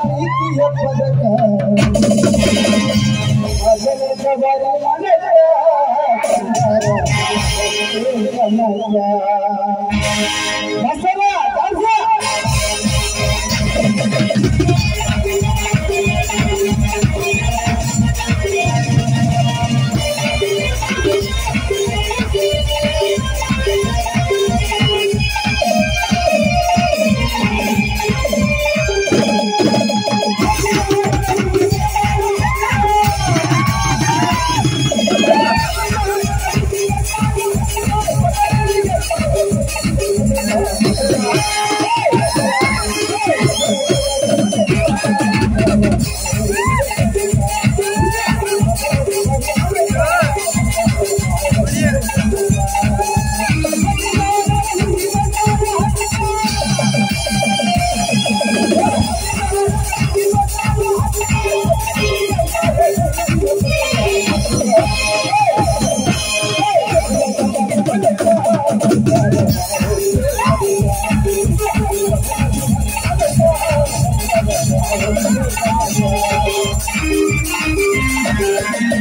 प्रीतिय पदक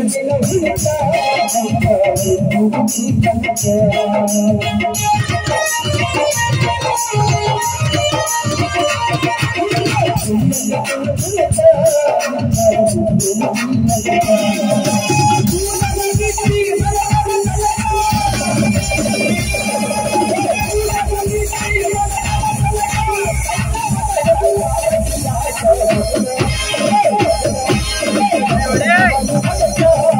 I'm gonna go get some. 哎。我的